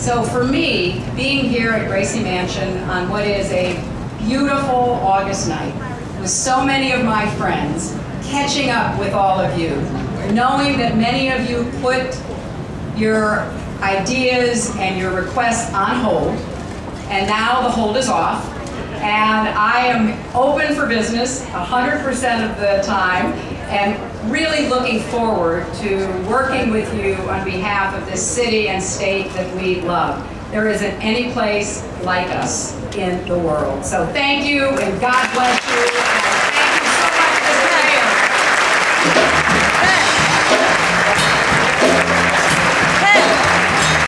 So for me, being here at Gracie Mansion on what is a beautiful August night with so many of my friends, catching up with all of you, knowing that many of you put your ideas and your requests on hold, and now the hold is off, and I am open for business 100% of the time, and really looking forward to working with you on behalf of this city and state that we love. There isn't any place like us in the world. So thank you, and God bless